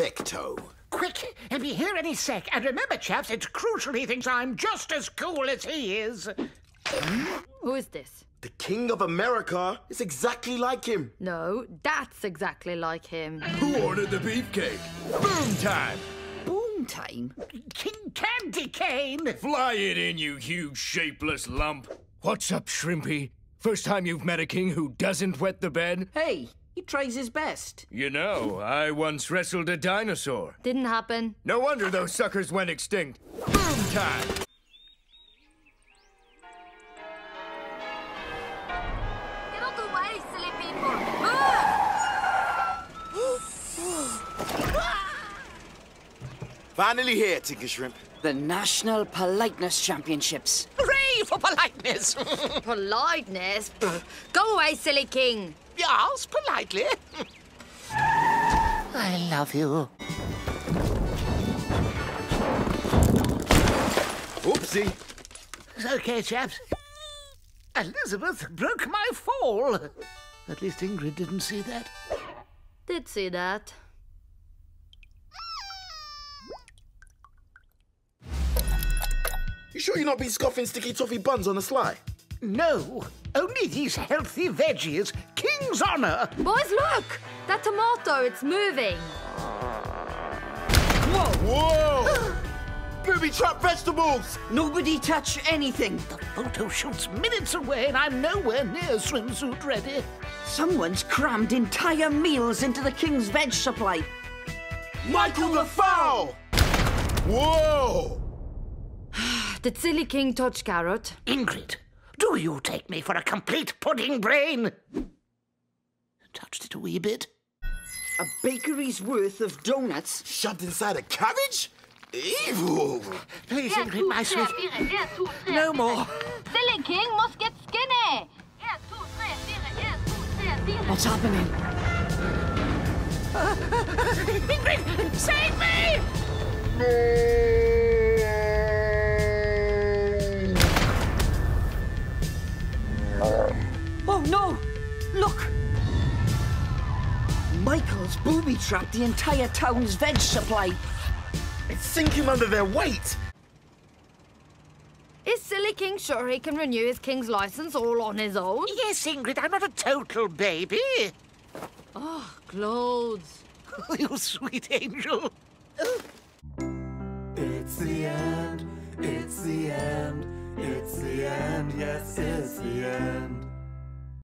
Perfecto. Quick, he'll be here any sec. And remember, chaps, it's crucial he thinks I'm just as cool as he is. Who is this? The King of America is exactly like him. No, that's exactly like him. Who ordered the beefcake? Boom time! Boom time? King Candy Cane! Fly it in, you huge shapeless lump. What's up, Shrimpy? First time you've met a king who doesn't wet the bed? Hey, he tries his best. You know, I once wrestled a dinosaur. Didn't happen. No wonder those suckers went extinct. Boom time! Get out the way, silly people! Finally here, Tinkershrimp. The National Politeness Championships. Hooray for politeness! Politeness? Go away, silly king! Yes, politely. I love you. Oopsie. It's okay, chaps. Elizabeth broke my fall. At least Ingrid didn't see that. Did see that. You sure you're not been scoffing sticky toffee buns on the sly? No, only these healthy veggies. King's honor. Boys, look! That tomato, it's moving. Whoa! Whoa! Booby trap vegetables! Nobody touch anything. The photo shoot's minutes away and I'm nowhere near swimsuit ready. Someone's crammed entire meals into the king's veg supply. Michael the Fowl! Whoa! Did silly king touch carrot? Ingrid, do you take me for a complete pudding brain? Touched it a wee bit. A bakery's worth of donuts. Shoved inside a cabbage? Evil! Please, Ingrid, my sweet. No more. Silly King must get skinny. En, to, tre, fire. En, to. What's happening? Ingrid, save me! Oh Michael's booby trapped the entire town's veg supply. It's sinking under their weight! Is silly king sure he can renew his king's license all on his own? Yes, Ingrid, I'm not a total baby. Oh, clothes. Oh, you sweet angel. It's the end.